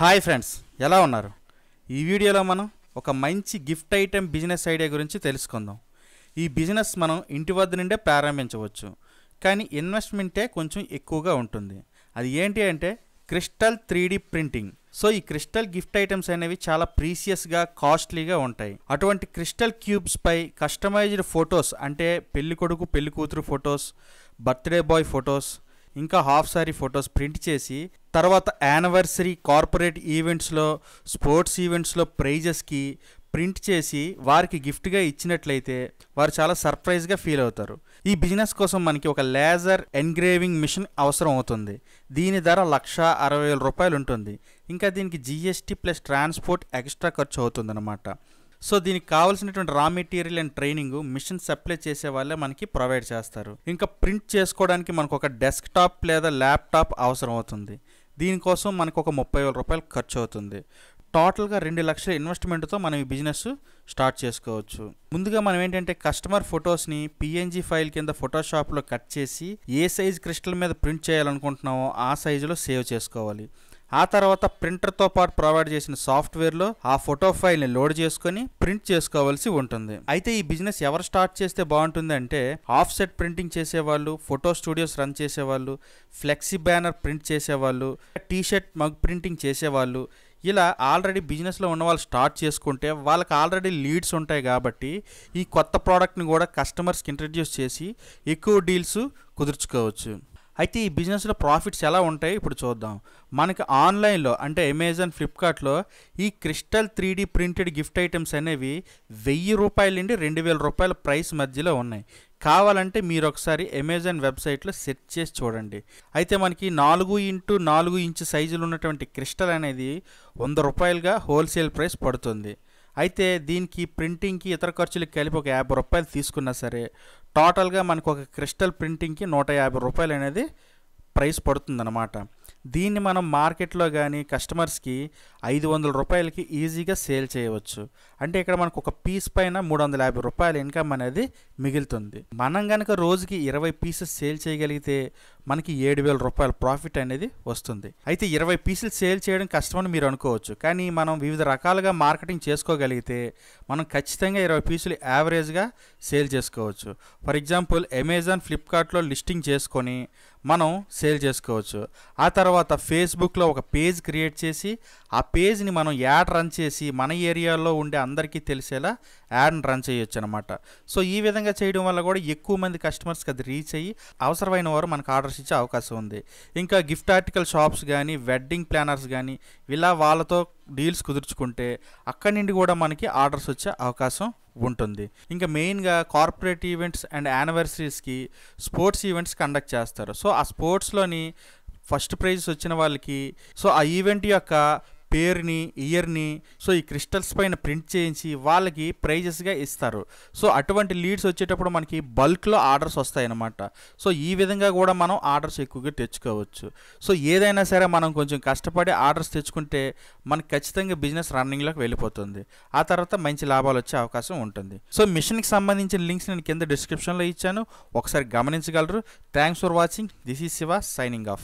Hi friends ఎలా ఉన్నారు? ఈ వీడియోలో మనం ఒక మంచి గిఫ్ట్ ఐటెం బిజినెస్ ఐడియా గురించి తెలుసుకుందాం. ఈ బిజినెస్ మనం ఇంటి వద్ద నుండే ప్రారంభించవచ్చు కానీ ఇన్వెస్ట్మెంటే కొంచెం ఎక్కువగా ఉంటుంది. అది ఏంటి అంటే క్రిస్టల్ త్రీ ప్రింటింగ్. సో ఈ క్రిస్టల్ గిఫ్ట్ ఐటమ్స్ అనేవి చాలా ప్రీసియస్గా కాస్ట్లీగా ఉంటాయి. అటువంటి క్రిస్టల్ క్యూబ్స్ పై కస్టమైజ్డ్ ఫొటోస్ అంటే పెళ్ళి కొడుకు పెళ్ళి కూతురు ఫొటోస్ బర్త్డే బాయ్ ఫొటోస్ ఇంకా హాఫ్ సారీ ఫొటోస్ ప్రింట్ చేసి తర్వాత యానివర్సరీ కార్పొరేట్ ఈవెంట్స్లో స్పోర్ట్స్ ఈవెంట్స్లో ప్రైజెస్కి ప్రింట్ చేసి వారికి గిఫ్ట్గా ఇచ్చినట్లయితే వారు చాలా సర్ప్రైజ్గా ఫీల్ అవుతారు. ఈ బిజినెస్ కోసం మనకి ఒక లేజర్ ఎన్గ్రేవింగ్ మిషన్ అవసరం అవుతుంది. దీని ధర లక్ష అరవై వేల రూపాయలు ఉంటుంది. ఇంకా దీనికి జిఎస్టీ ప్లస్ ట్రాన్స్పోర్ట్ ఎక్స్ట్రా ఖర్చు అవుతుందన్నమాట. సో దీనికి కావాల్సినటువంటి raw material and training machine supply చేసే వాళ్ళే మనకి ప్రొవైడ్ చేస్తారు. ఇంకా ప్రింట్ చేసుకోవడానికి మనకు ఒక డెస్క్టాప్ లేదా ల్యాప్టాప్ అవసరం అవుతుంది. దీనికోసం మనకు ఒక ముప్పై వేల రూపాయలు ఖర్చు అవుతుంది. టోటల్గా రెండు లక్షల ఇన్వెస్ట్మెంట్తో మనం ఈ బిజినెస్ స్టార్ట్ చేసుకోవచ్చు. ముందుగా మనం ఏంటంటే కస్టమర్ ఫొటోస్ని పిఎన్జీ ఫైల్ కింద ఫోటోషాప్లో కట్ చేసి ఏ సైజ్ క్రిస్టల్ మీద ప్రింట్ చేయాలనుకుంటున్నామో ఆ సైజులో సేవ్ చేసుకోవాలి. ఆ తర్వాత ప్రింటర్తో పాటు ప్రొవైడ్ చేసిన సాఫ్ట్వేర్లో ఆ ఫోటో ఫైల్ని లోడ్ చేసుకొని ప్రింట్ చేసుకోవాల్సి ఉంటుంది. అయితే ఈ బిజినెస్ ఎవరు స్టార్ట్ చేస్తే బాగుంటుంది అంటే ఆఫ్ సెట్ ప్రింటింగ్ చేసేవాళ్ళు ఫోటో స్టూడియోస్ రన్ చేసేవాళ్ళు ఫ్లెక్సీ బ్యానర్ ప్రింట్ చేసేవాళ్ళు టీ షర్ట్ మగ్ ప్రింటింగ్ చేసేవాళ్ళు. ఇలా ఆల్రెడీ బిజినెస్లో ఉన్న వాళ్ళు స్టార్ట్ చేసుకుంటే వాళ్ళకి ఆల్రెడీ లీడ్స్ ఉంటాయి కాబట్టి ఈ కొత్త ప్రోడక్ట్ని కూడా కస్టమర్స్కి ఇంట్రడ్యూస్ చేసి ఎక్కువ డీల్స్ కుదుర్చుకోవచ్చు. అయితే ఈ బిజినెస్లో ప్రాఫిట్స్ ఎలా ఉంటాయి ఇప్పుడు చూద్దాం. మనకి ఆన్లైన్లో అంటే అమెజాన్ ఫ్లిప్కార్ట్లో ఈ crystal three printed gift items అనేవి వెయ్యి రూపాయల నుండి రెండు వేల రూపాయల ప్రైస్ మధ్యలో ఉన్నాయి. కావాలంటే మీరు ఒకసారి అమెజాన్ వెబ్సైట్లో సెట్ చేసి చూడండి. అయితే మనకి నాలుగు ఇంటూ నాలుగు ఇంచు సైజులు ఉన్నటువంటి క్రిస్టల్ అనేది వంద రూపాయలుగా హోల్సేల్ ప్రైస్ పడుతుంది. అయితే దీనికి ప్రింటింగ్కి ఇతర ఖర్చులకి కలిపి ఒక యాభై రూపాయలు తీసుకున్నా సరే టోటల్గా మనకు ఒక క్రిస్టల్ ప్రింటింగ్కి నూట యాభై రూపాయలు అనేది ప్రైస్ పడుతుందన్నమాట. దీన్ని మనం మార్కెట్లో కానీ కస్టమర్స్కి ఐదు వందల రూపాయలకి ఈజీగా సేల్ చేయవచ్చు. అంటే ఇక్కడ మనకు ఒక పీస్ పైన మూడు వందల యాభై రూపాయల ఇన్కమ్ అనేది మిగులుతుంది. మనం కనుక రోజుకి ఇరవై పీసెస్ సేల్ చేయగలిగితే మనకి ఏడు వేల రూపాయల ప్రాఫిట్ అనేది వస్తుంది. అయితే ఇరవై పీసులు సేల్ చేయడం కష్టమని మీరు అనుకోవచ్చు. కానీ మనం వివిధ రకాలుగా మార్కెటింగ్ చేసుకోగలిగితే మనం ఖచ్చితంగా ఇరవై పీసులు యావరేజ్గా సేల్ చేసుకోవచ్చు. ఫర్ ఎగ్జాంపుల్ అమెజాన్ ఫ్లిప్కార్ట్లో లిస్టింగ్ చేసుకొని మనం సేల్ చేసుకోవచ్చు. ఆ తర్వాత ఫేస్బుక్లో ఒక పేజ్ క్రియేట్ చేసి ఆ పేజ్ని మనం యాడ్ రన్ చేసి మన ఏరియాలో ఉండే అందరికీ తెలిసేలా యాడ్ని రన్ చేయొచ్చు అనమాట సో ఈ విధంగా చేయడం వల్ల కూడా ఎక్కువ మంది కస్టమర్స్కి అది రీచ్ అయ్యి అవసరమైన వారు మనకు ఆర్డర్స్ ఇచ్చే అవకాశం ఉంది. ఇంకా గిఫ్ట్ ఆర్టికల్ షాప్స్ కానీ వెడ్డింగ్ ప్లానర్స్ కానీ ఇలా వాళ్ళతో డీల్స్ కుదుర్చుకుంటే అక్కడి నుండి కూడా మనకి ఆర్డర్స్ వచ్చే అవకాశం ఉంటుంది. ఇంకా మెయిన్గా కార్పొరేట్ ఈవెంట్స్ అండ్ యానివర్సరీస్కి స్పోర్ట్స్ ఈవెంట్స్ కండక్ట్ చేస్తారు. సో ఆ స్పోర్ట్స్లోని ఫస్ట్ ప్రైజ్ వచ్చిన వాళ్ళకి. సో ఆ ఈవెంట్ యొక్క పేరుని ఇయర్ని సో ఈ క్రిస్టల్స్ పైన ప్రింట్ చేయించి వాళ్ళకి ప్రైజెస్గా ఇస్తారు. సో అటువంటి లీడ్స్ వచ్చేటప్పుడు మనకి బల్క్లో ఆర్డర్స్ వస్తాయన్నమాట. సో ఈ విధంగా కూడా మనం ఆర్డర్స్ ఎక్కువగా తెచ్చుకోవచ్చు. సో ఏదైనా సరే మనం కొంచెం కష్టపడి ఆర్డర్స్ తెచ్చుకుంటే మనకి ఖచ్చితంగా బిజినెస్ రన్నింగ్లోకి వెళ్ళిపోతుంది. ఆ తర్వాత మంచి లాభాలు వచ్చే అవకాశం ఉంటుంది. సో మిషన్కి సంబంధించిన లింక్స్ నేను కింద డిస్క్రిప్షన్లో ఇచ్చాను. ఒకసారి గమనించగలరు. Thanks for watching. This is Shiva signing off.